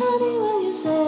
Honey, will you say?